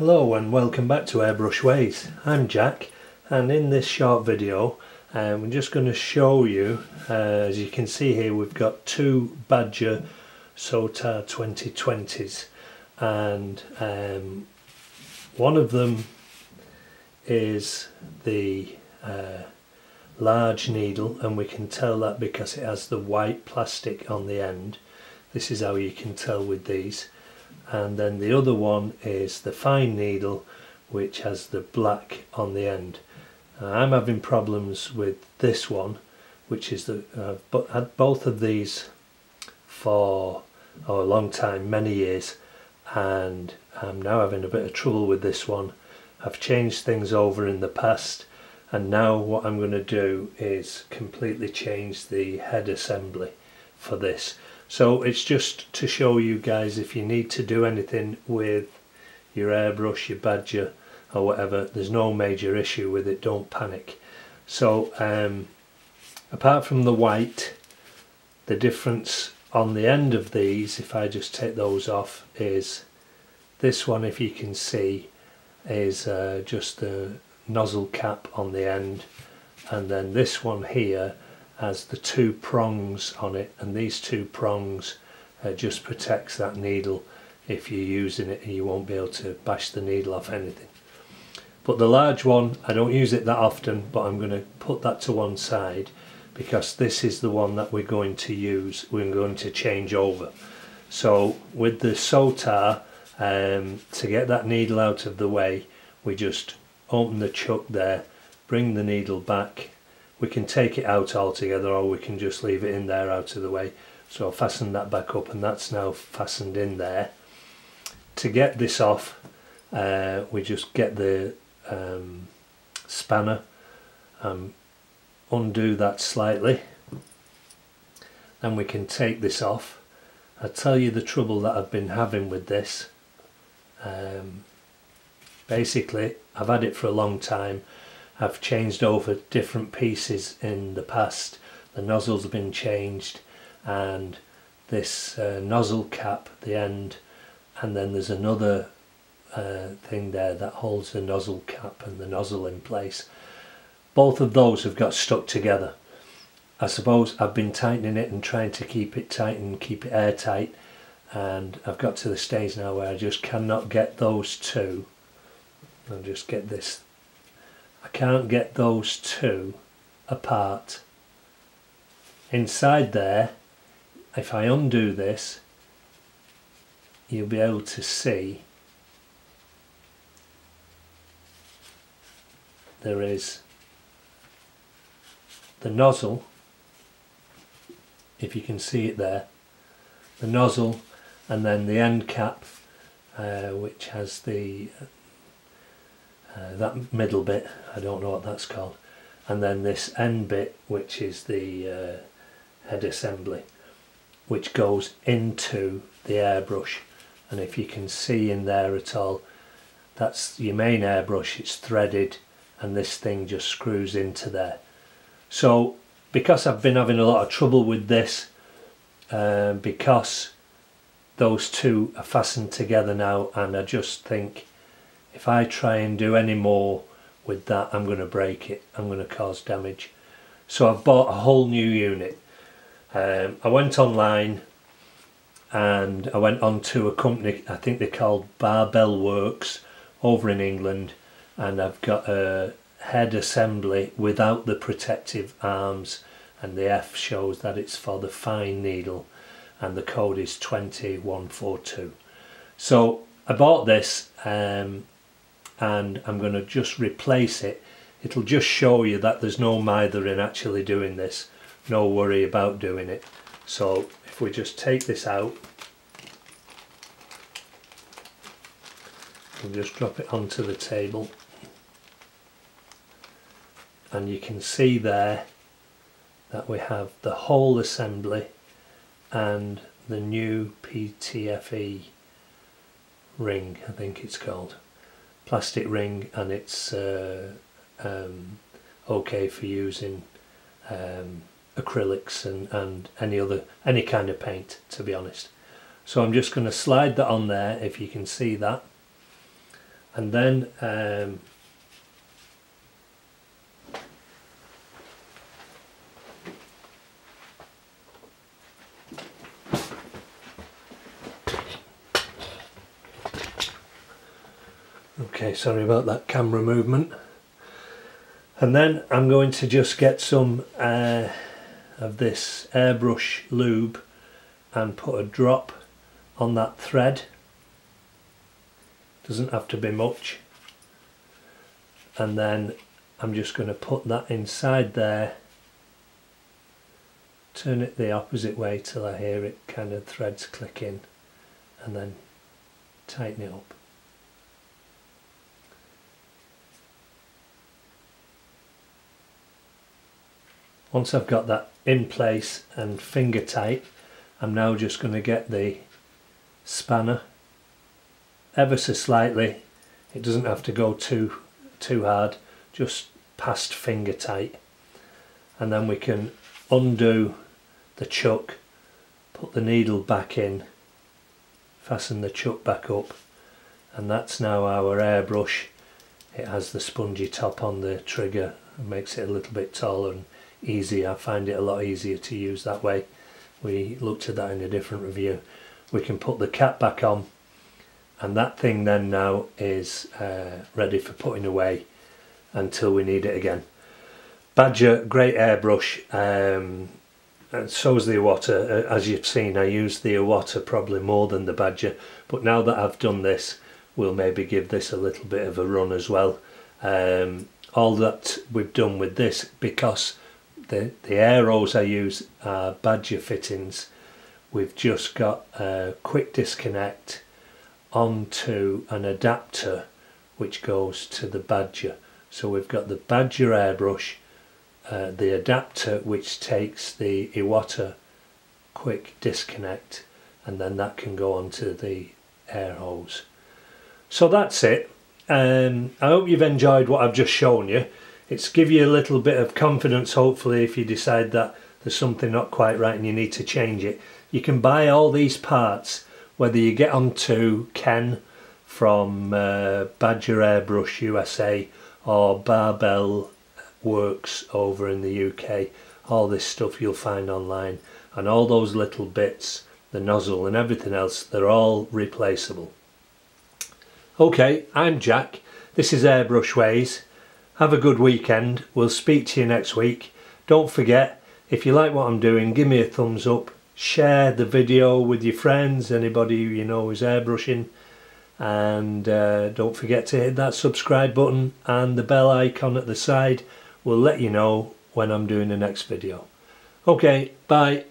Hello and welcome back to Airbrush Ways. I'm Jack and in this short video um, I'm just going to show you, uh, as you can see here we've got two Badger Sotar 2020s and um, one of them is the uh, large needle and we can tell that because it has the white plastic on the end. This is how you can tell with these and then the other one is the fine needle which has the black on the end. Uh, I'm having problems with this one which is the uh, but had both of these for oh, a long time many years and I'm now having a bit of trouble with this one I've changed things over in the past and now what I'm going to do is completely change the head assembly for this so it's just to show you guys if you need to do anything with your airbrush, your badger or whatever, there's no major issue with it, don't panic. So um, apart from the white, the difference on the end of these, if I just take those off, is this one if you can see is uh, just the nozzle cap on the end and then this one here has the two prongs on it and these two prongs uh, just protects that needle if you're using it and you won't be able to bash the needle off anything. But the large one I don't use it that often but I'm going to put that to one side because this is the one that we're going to use we're going to change over. So with the Sotar um, to get that needle out of the way we just open the chuck there bring the needle back we can take it out altogether or we can just leave it in there out of the way. So I'll fasten that back up and that's now fastened in there. To get this off uh, we just get the um, spanner and undo that slightly. Then we can take this off. I tell you the trouble that I've been having with this um, basically I've had it for a long time I've changed over different pieces in the past. The nozzles have been changed and this uh, nozzle cap, the end, and then there's another uh, thing there that holds the nozzle cap and the nozzle in place. Both of those have got stuck together. I suppose I've been tightening it and trying to keep it tight and keep it airtight and I've got to the stage now where I just cannot get those two. I'll just get this I can't get those two apart. Inside there, if I undo this, you'll be able to see there is the nozzle, if you can see it there, the nozzle and then the end cap uh, which has the uh, that middle bit I don't know what that's called and then this end bit which is the uh, head assembly which goes into the airbrush. And if you can see in there at all that's your main airbrush it's threaded and this thing just screws into there. So because I've been having a lot of trouble with this uh, because those two are fastened together now and I just think if I try and do any more with that I'm going to break it. I'm going to cause damage. So I've bought a whole new unit. Um, I went online and I went on to a company I think they're called Barbell Works over in England and I've got a head assembly without the protective arms and the F shows that it's for the fine needle and the code is 2142 so I bought this um, and I'm going to just replace it. It'll just show you that there's no mither in actually doing this. No worry about doing it. So if we just take this out and just drop it onto the table. And you can see there that we have the whole assembly and the new PTFE ring I think it's called plastic ring and it's uh, um, okay for using um, acrylics and, and any other any kind of paint to be honest. So I'm just going to slide that on there if you can see that. And then um, okay sorry about that camera movement. And then I'm going to just get some uh, of this airbrush lube and put a drop on that thread. Doesn't have to be much. And then I'm just going to put that inside there. Turn it the opposite way till I hear it kind of threads clicking and then tighten it up once I've got that in place and finger tight I'm now just going to get the spanner ever so slightly. It doesn't have to go too too hard just past finger tight. And then we can undo the chuck put the needle back in fasten the chuck back up and that's now our airbrush. It has the spongy top on the trigger and makes it a little bit taller and easier I find it a lot easier to use that way. We looked at that in a different review. We can put the cap back on and that thing then now is uh, ready for putting away until we need it again. Badger great airbrush um, and so is the Iwata. Uh, as you've seen I use the Iwata probably more than the Badger but now that I've done this we'll maybe give this a little bit of a run as well. Um, all that we've done with this because the, the arrows I use are Badger fittings. We've just got a quick disconnect onto an adapter which goes to the Badger. So we've got the Badger airbrush uh, the adapter which takes the Iwata quick disconnect and then that can go onto the air hose. So that's it. Um, I hope you've enjoyed what I've just shown you it's give you a little bit of confidence hopefully if you decide that there's something not quite right and you need to change it. You can buy all these parts whether you get onto Ken from uh, Badger Airbrush USA or Barbell Works over in the UK all this stuff you'll find online. And all those little bits the nozzle and everything else they're all replaceable. Okay I'm Jack. This is Airbrush Ways have a good weekend. We'll speak to you next week. Don't forget, if you like what I'm doing, give me a thumbs up. Share the video with your friends, anybody you know is airbrushing. And uh, don't forget to hit that subscribe button and the bell icon at the side will let you know when I'm doing the next video. Okay, bye.